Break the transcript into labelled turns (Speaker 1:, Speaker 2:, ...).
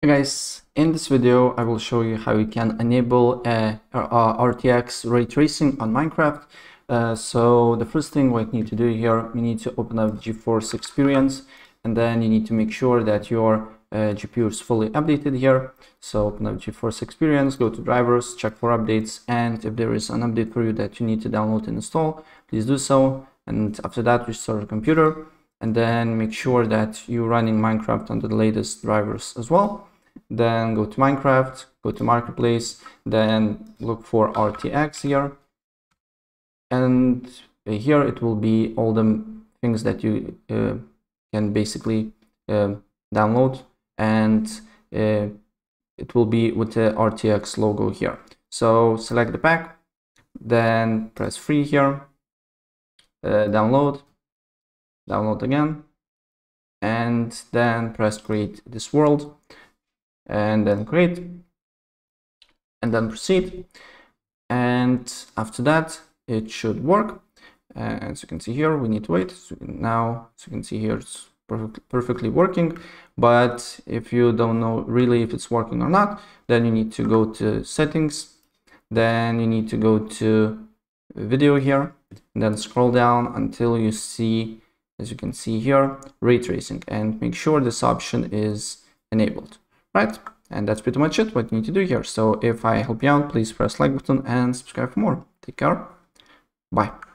Speaker 1: Hey guys, in this video I will show you how you can enable a RTX ray tracing on Minecraft. Uh, so the first thing we need to do here, we need to open up GeForce Experience and then you need to make sure that your uh, GPU is fully updated here. So open up GeForce Experience, go to drivers, check for updates and if there is an update for you that you need to download and install, please do so. And after that restart your computer and then make sure that you're running Minecraft on the latest drivers as well. Then go to Minecraft, go to Marketplace, then look for RTX here. And here it will be all the things that you uh, can basically uh, download and uh, it will be with the RTX logo here. So select the pack, then press free here, uh, download, download again and then press create this world and then create and then proceed. And after that it should work. Uh, as you can see here we need to wait. So now as you can see here it's perfect, perfectly working. But if you don't know really if it's working or not then you need to go to settings. Then you need to go to video here. And then scroll down until you see as you can see here, ray tracing and make sure this option is enabled, right? And that's pretty much it, what you need to do here. So if I help you out, please press like button and subscribe for more. Take care. Bye.